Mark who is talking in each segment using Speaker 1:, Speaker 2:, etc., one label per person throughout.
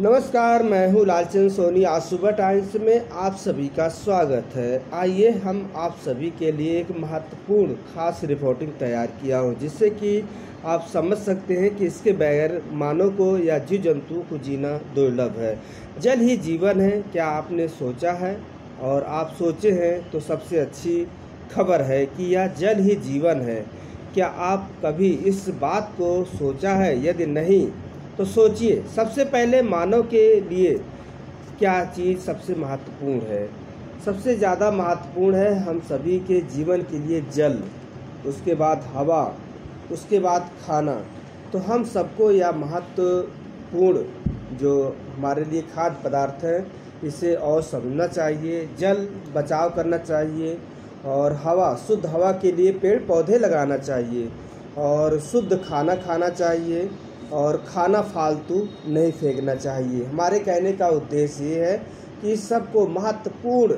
Speaker 1: नमस्कार, मैं हूँ लालचंद सोनी। आज सुबह टाइम्स में आप सभी का स्वागत है। आइए हम आप सभी के लिए एक महत्वपूर्ण, खास रिपोर्टिंग तैयार किया हूँ, जिससे कि आप समझ सकते हैं कि इसके बगैर मानव को या जीव जंतु को जीना दुर्लभ है। जल ही जीवन है, क्या आपने सोचा है? और आप सोचे हैं तो सबसे अच्छी खबर है कि यह जल ही जीवन है। क्या आप कभी इस बात को सोचा है? यदि नहीं तो सोचिए, सबसे पहले मानव के लिए क्या चीज़ सबसे महत्वपूर्ण है? सबसे ज़्यादा महत्वपूर्ण है हम सभी के जीवन के लिए जल, उसके बाद हवा, उसके बाद खाना। तो हम सबको यह महत्वपूर्ण जो हमारे लिए खाद्य पदार्थ है, इसे और समझना चाहिए। जल बचाव करना चाहिए और हवा, शुद्ध हवा के लिए पेड़ पौधे लगाना चाहिए और शुद्ध खाना खाना चाहिए। और खाना फालतू नहीं फेंकना चाहिए। हमारे कहने का उद्देश्य ये है कि सबको महत्वपूर्ण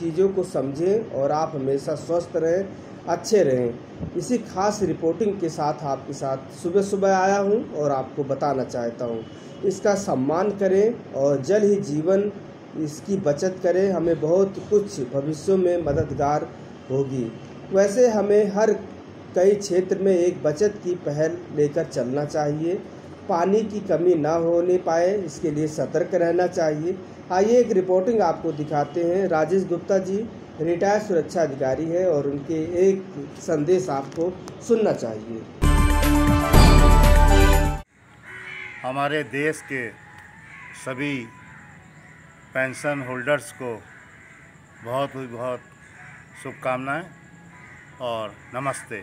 Speaker 1: चीज़ों को समझें और आप हमेशा स्वस्थ रहें, अच्छे रहें। इसी खास रिपोर्टिंग के साथ आपके साथ सुबह सुबह आया हूँ और आपको बताना चाहता हूँ। इसका सम्मान करें और जल ही जीवन, इसकी बचत करें। हमें बहुत कुछ भविष्य में मददगार होगी। वैसे हमें हर कई क्षेत्र में एक बचत की पहल लेकर चलना चाहिए। पानी की कमी ना होने पाए, इसके लिए सतर्क रहना चाहिए। आइए एक रिपोर्टिंग आपको दिखाते हैं। राजेश गुप्ता जी रिटायर्ड सुरक्षा अधिकारी है और उनके एक संदेश आपको सुनना चाहिए।
Speaker 2: हमारे देश के सभी पेंशन होल्डर्स को बहुत ही बहुत शुभकामनाएँ और नमस्ते।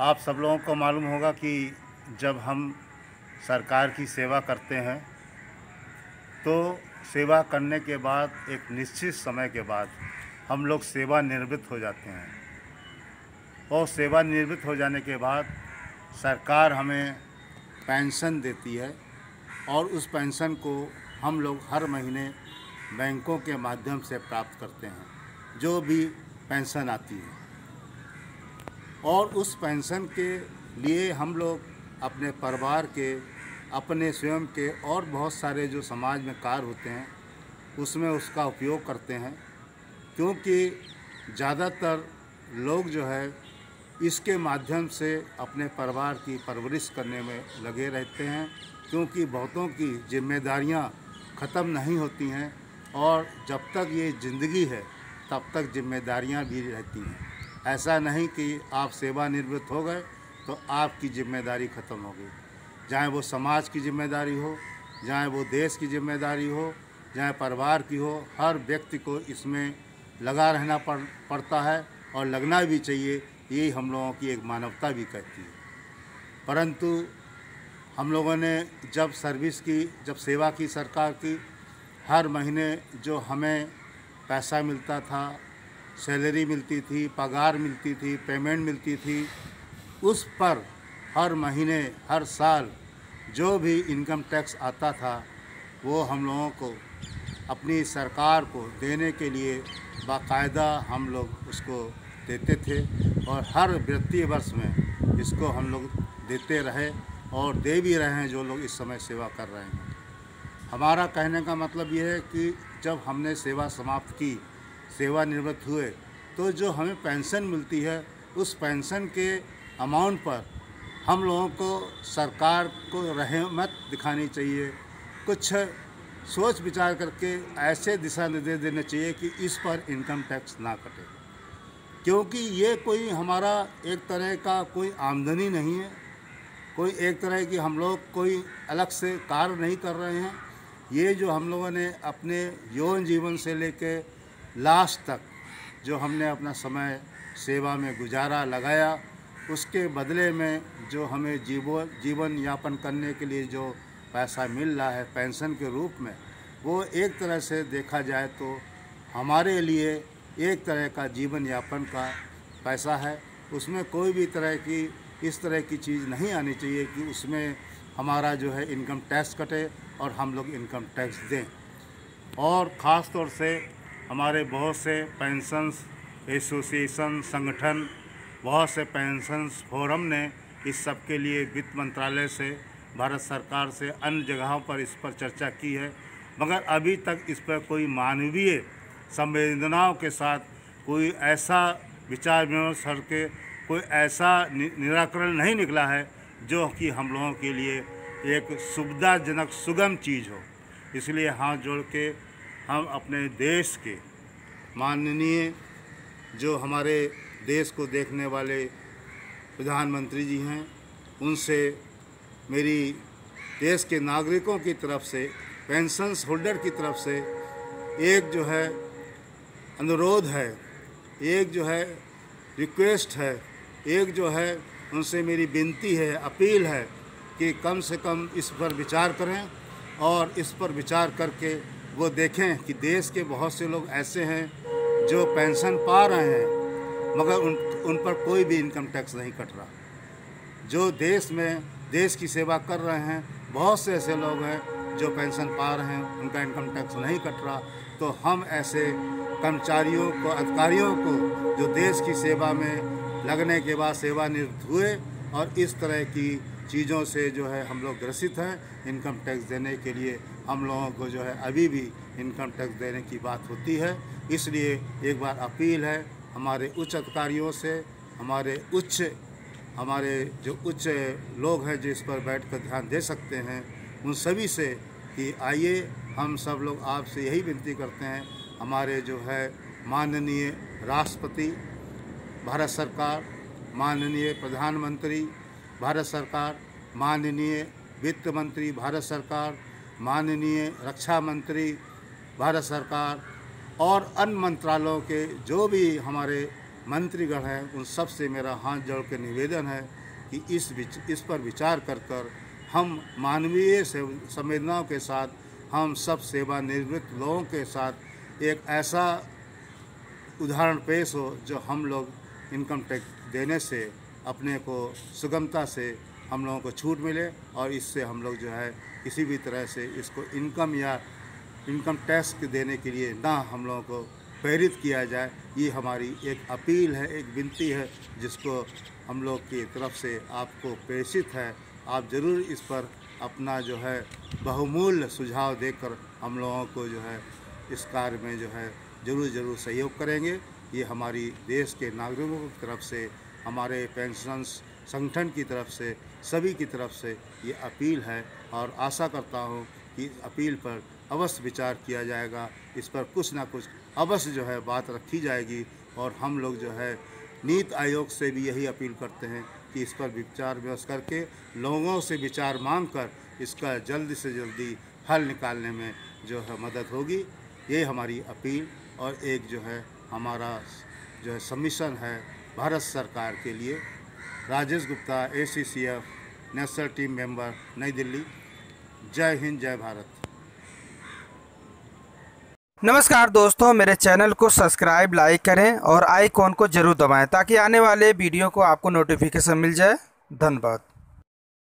Speaker 2: आप सब लोगों को मालूम होगा कि जब हम सरकार की सेवा करते हैं तो सेवा करने के बाद, एक निश्चित समय के बाद हम लोग सेवा सेवानिवृत्त हो जाते हैं। और सेवा सेवानिवृत्त हो जाने के बाद सरकार हमें पेंशन देती है और उस पेंशन को हम लोग हर महीने बैंकों के माध्यम से प्राप्त करते हैं, जो भी पेंशन आती है। और उस पेंशन के लिए हम लोग अपने परिवार के, अपने स्वयं के और बहुत सारे जो समाज में कार्य होते हैं, उसमें उसका उपयोग करते हैं। क्योंकि ज़्यादातर लोग जो है, इसके माध्यम से अपने परिवार की परवरिश करने में लगे रहते हैं, क्योंकि बहुतों की जिम्मेदारियाँ ख़त्म नहीं होती हैं और जब तक ये ज़िंदगी है, तब तक जिम्मेदारियाँ भी रहती हैं। ऐसा नहीं कि आप सेवानिवृत्त हो गए तो आपकी ज़िम्मेदारी ख़त्म हो गई। चाहे वो समाज की ज़िम्मेदारी हो, चाहे वो देश की ज़िम्मेदारी हो, चाहे परिवार की हो, हर व्यक्ति को इसमें लगा रहना पड़, पड़ता है और लगना भी चाहिए, यही हम लोगों की एक मानवता भी कहती है। परंतु हम लोगों ने जब सर्विस की, जब सेवा की सरकार की, हर महीने जो हमें पैसा मिलता था सैलरी मिलती थी, पगार मिलती थी, पेमेंट मिलती थी, उस पर हर महीने, हर साल जो भी इनकम टैक्स आता था, वो हम लोगों को अपनी सरकार को देने के लिए बाकायदा हम लोग उसको देते थे और हर वित्तीय वर्ष में इसको हम लोग देते रहे और दे भी रहे हैं जो लोग इस समय सेवा कर रहे हैं। हमारा कहने का मतलब ये है कि जब हमने सेवा समाप्त की सेवानिवृत्त हुए तो जो हमें पेंशन मिलती है, उस पेंशन के अमाउंट पर हम लोगों को सरकार को रहमत दिखानी चाहिए। कुछ सोच विचार करके ऐसे दिशा निर्देश देने चाहिए कि इस पर इनकम टैक्स ना कटे। क्योंकि ये कोई हमारा एक तरह का कोई आमदनी नहीं है, कोई एक तरह की हम लोग कोई अलग से कार्य नहीं कर रहे हैं। ये जो हम लोगों ने अपने यौन जीवन से लेके लास्ट तक जो हमने अपना समय सेवा में गुजारा लगाया, उसके बदले में जो हमें जीवो, जीवन यापन करने के लिए जो पैसा मिल रहा है पेंशन के रूप में, वो एक तरह से देखा जाए तो हमारे लिए एक तरह का जीवन यापन का पैसा है। उसमें कोई भी तरह की, इस तरह की चीज़ नहीं आनी चाहिए कि उसमें हमारा जो है इनकम टैक्स कटे और हम लोग इनकम टैक्स दें। और ख़ास तौर से हमारे बहुत से पेंशंस एसोसिएशन, संगठन, बहुत से पेंशंस फोरम ने इस सब के लिए वित्त मंत्रालय से, भारत सरकार से अन्य जगहों पर इस पर चर्चा की है। मगर अभी तक इस पर कोई मानवीय संवेदनाओं के साथ कोई ऐसा विचार विमर्श करके कोई ऐसा निराकरण नहीं निकला है, जो कि हम लोगों के लिए एक सुविधाजनक, सुगम चीज़ हो। इसलिए हाथ जोड़ के हम अपने देश के माननीय, जो हमारे देश को देखने वाले प्रधानमंत्री जी हैं, उनसे मेरी देश के नागरिकों की तरफ़ से, पेंशन्स होल्डर की तरफ़ से एक जो है अनुरोध है, एक जो है रिक्वेस्ट है, एक जो है उनसे मेरी विनती है, अपील है कि कम से कम इस पर विचार करें और इस पर विचार करके वो देखें कि देश के बहुत से लोग ऐसे हैं जो पेंशन पा रहे हैं, मगर उन उन पर कोई भी इनकम टैक्स नहीं कट रहा। जो देश में, देश की सेवा कर रहे हैं, बहुत से ऐसे लोग हैं जो पेंशन पा रहे हैं, उनका इनकम टैक्स नहीं कट रहा। तो हम ऐसे कर्मचारियों को, अधिकारियों को, जो देश की सेवा में लगने के बाद सेवानिवृत्त हुए और इस तरह की चीज़ों से जो है हम लोग ग्रसित हैं इनकम टैक्स देने के लिए। हम लोगों को जो है अभी भी इनकम टैक्स देने की बात होती है। इसलिए एक बार अपील है हमारे उच्च अधिकारियों से, हमारे उच्च, हमारे जो उच्च लोग हैं जो इस पर बैठ कर ध्यान दे सकते हैं, उन सभी से कि आइए हम सब लोग आपसे यही विनती करते हैं, हमारे जो है माननीय राष्ट्रपति, भारत सरकार, माननीय प्रधानमंत्री भारत सरकार, माननीय वित्त मंत्री भारत सरकार, माननीय रक्षा मंत्री भारत सरकार और अन्य मंत्रालयों के जो भी हमारे मंत्रीगण हैं, उन सबसे मेरा हाथ जोड़ के निवेदन है कि इस इस पर विचार कर कर हम मानवीय संवेदनाओं के साथ, हम सब सेवानिवृत्त लोगों के साथ एक ऐसा उदाहरण पेश हो जो हम लोग इनकम टैक्स देने से अपने को सुगमता से हम लोगों को छूट मिले और इससे हम लोग जो है किसी भी तरह से इसको इनकम या इनकम टैक्स देने के लिए ना हम लोगों को प्रेरित किया जाए। ये हमारी एक अपील है, एक विनती है, जिसको हम लोग की तरफ़ से आपको प्रेषित है। आप ज़रूर इस पर अपना जो है बहुमूल्य सुझाव देकर हम लोगों को जो है इस कार्य में जो है ज़रूर ज़रूर सहयोग करेंगे। ये हमारी देश के नागरिकों की तरफ़ से हमारे पेंशन संगठन की तरफ़ से, सभी की तरफ़ से ये अपील है और आशा करता हूँ कि अपील पर अवश्य विचार किया जाएगा। इस पर कुछ ना कुछ अवश्य जो है बात रखी जाएगी और हम लोग जो है नीति आयोग से भी यही अपील करते हैं कि इस पर विचार विमर्श करके लोगों से विचार मांग कर इसका जल्दी से जल्दी हल निकालने में जो है मदद होगी। ये हमारी अपील और एक जो है हमारा जो है सबमिशन है। भारत सरकार के लिए Rajesh Gupta ACCF national team member New Delhi. जय हिंद, जय भारत।
Speaker 1: नमस्कार दोस्तों, मेरे चैनल को सब्सक्राइब, लाइक करें और आइकॉन को ज़रूर दबाएँ ताकि आने वाले वीडियो को आपको नोटिफिकेशन मिल जाए। धन्यवाद।